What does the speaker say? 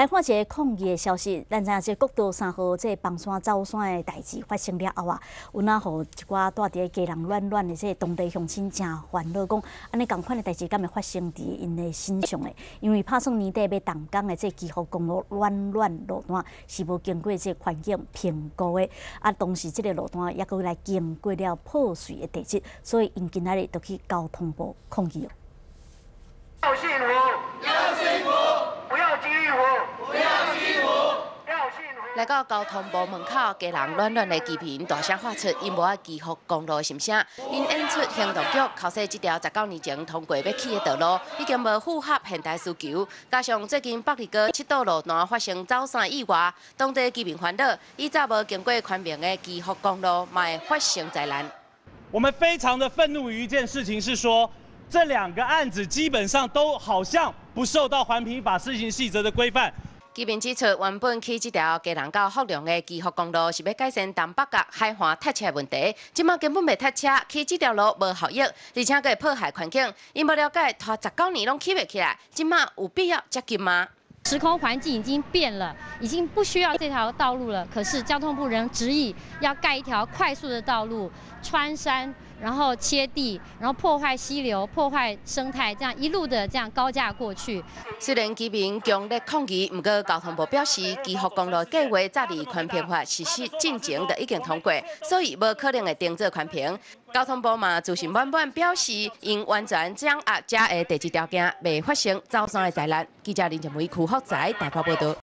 来看一个抗议的消息，咱知影这国道三号这崩山走山的代志发生了后啊，有哪互一寡住伫家人乱乱的这当地乡亲真烦恼，讲安尼共款的代志敢会发生伫因的身上的？因为拍算年底要动工的这基福公路乱乱路段是无经过这环境评估的，啊，同时这个路段也搁来经过了破碎的地质，所以因今仔日都去交通部抗议哦。要幸福，要幸福，不要激福，不要激福，要幸福。来到交通部门口，家人乱乱的居民大声发出因无爱基福公路的心声，因演出行动局考设这条十九年前通过要起的道路，已经无符合现代需求。加上最近北利哥七道路段发生走山意外，当地居民烦恼，以早无经过宽明的基福公路，嘛会发生灾难。我们非常的愤怒于一件事情，是说。这两个案子基本上都好像不受到环评法施行细则的规范。居民指出，原本起这条家人到福良的基福公路是要改善东北角海岸塞车问题，即马根本未塞车，起这条路无效益，而且会破坏环境。因无了解，拖十九年拢起未起来，即马有必要接近吗？时空环境已经变了，已经不需要这条道路了。可是交通部仍执意要盖一条快速的。道路，穿山。然后切地，然后破坏溪流，破坏生态，这样一路的这样高架过去。虽然居民强烈抗议，不过交通部表示，基福公路计划早伫宽平法实施进程就已经通过，所以无可能会停止宽平。交通部嘛，自信满满表示，应完全掌握这的地质条件，未发生造山的灾难。记者林建梅、库福在台北报道。